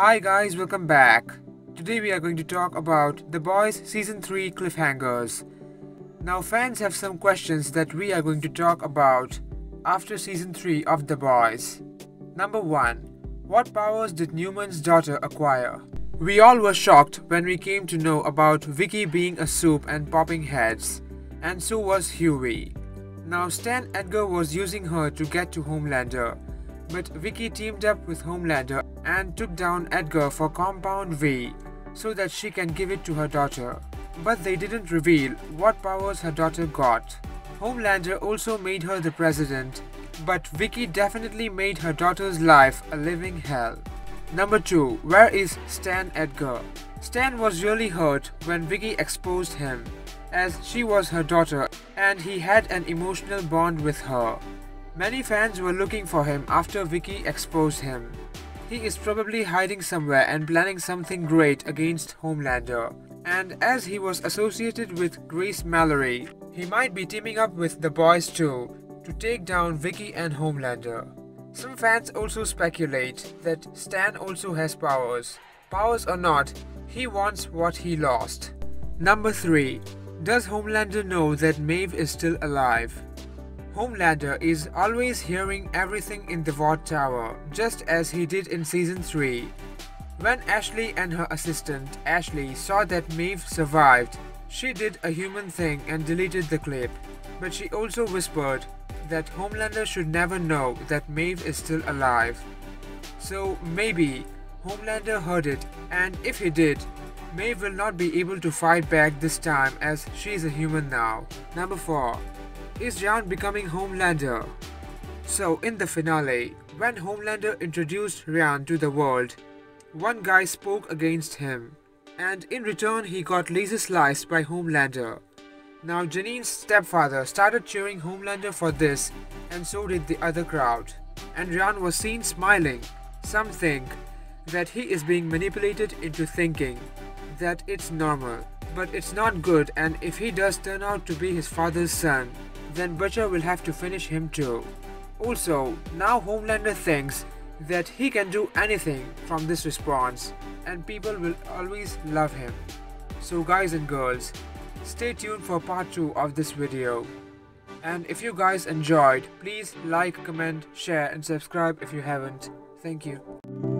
Hi guys, welcome back. Today we are going to talk about The Boys Season 3 cliffhangers. Now fans have some questions that we are going to talk about after Season 3 of The Boys. Number 1. What powers did Neuman's daughter acquire? We all were shocked when we came to know about Vicky being a soup and popping heads, and so was Hughie. Now Stan Edgar was using her to get to Homelander, but Vicky teamed up with Homelander and took down Edgar for Compound V so that she can give it to her daughter. But they didn't reveal what powers her daughter got. Homelander also made her the president, but Vicky definitely made her daughter's life a living hell. Number 2. Where is Stan Edgar? Stan was really hurt when Vicky exposed him, as she was her daughter and he had an emotional bond with her. Many fans were looking for him after Vicky exposed him. He is probably hiding somewhere and planning something great against Homelander. And as he was associated with Grace Mallory, he might be teaming up with the boys too to take down Vicky and Homelander. Some fans also speculate that Stan also has powers. Powers or not, he wants what he lost. Number 3. Does Homelander know that Maeve is still alive? Homelander is always hearing everything in the Vought Tower, just as he did in Season 3. When Ashley and her assistant, Ashley, saw that Maeve survived, she did a human thing and deleted the clip. But she also whispered that Homelander should never know that Maeve is still alive. So maybe Homelander heard it, and if he did, Maeve will not be able to fight back this time as she is a human now. Number 4. Is Jon becoming Homelander? So in the finale, when Homelander introduced Ryan to the world, one guy spoke against him, and in return he got laser sliced by Homelander. Now Janine's stepfather started cheering Homelander for this, and so did the other crowd. And Ryan was seen smiling. Some think that he is being manipulated into thinking that it's normal. But it's not good and if he does turn out to be his father's son, then Butcher will have to finish him too. Also, now Homelander thinks that he can do anything from this response and people will always love him. So guys and girls, stay tuned for part 2 of this video. And if you guys enjoyed, please like, comment, share and subscribe if you haven't. Thank you.